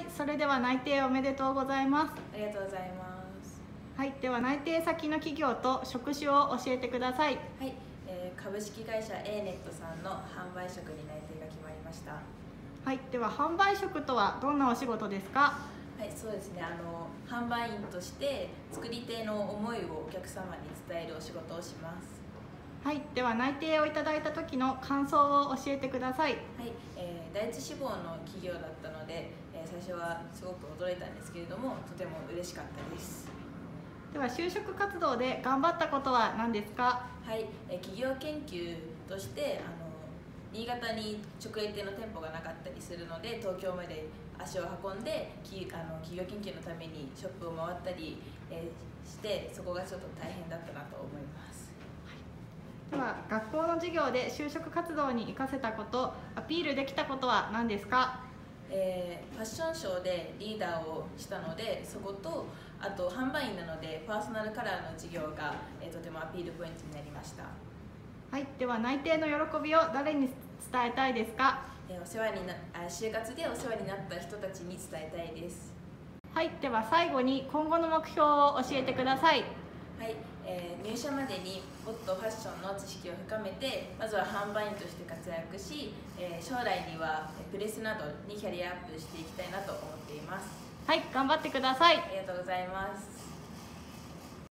はい、それでは内定おめでとうございます。ありがとうございます。はい、では内定先の企業と職種を教えてください。はい、えー株式会社 A ネットさんの販売職に内定が決まりました。ははい、では販売職とはどんなお仕事ですか？い、そうですね。あの販売員として作り手の思いをお客様に伝えるお仕事をします。はい、では内定をいただいた時の感想を教えてください。はい、えー第一志望の企業だったので、えー最初はすごく驚いたんですけれども、とても嬉しかったです。では就職活動で頑張ったことは何ですか？はい、えー企業研究としてあの新潟に直営店の店舗がなかったりするので東京まで足を運んできあの企業研究のためにショップを回ったり、えーしてそこがちょっと大変だったなと思います。では学校の授業で就職活動に生かせたこと、アピールできたことは何ですか？えーファッションショーでリーダーをしたのでそことあと販売員なのでパーソナルカラーの授業が、えーとてもアピールポイントになりました。はい、では内定の喜びを誰に伝えたいですか？えーお世話になあ就活でお世話になった人たちに伝えたいです。はい、では最後に今後の目標を教えてください。はい、えー入社までにもっとファッションの知識を深めてまずは販売員として活躍し、えー将来にはえープレスなどにキャリアアップしていきたいなと思っていますはい、頑張ってください。ありがとうございます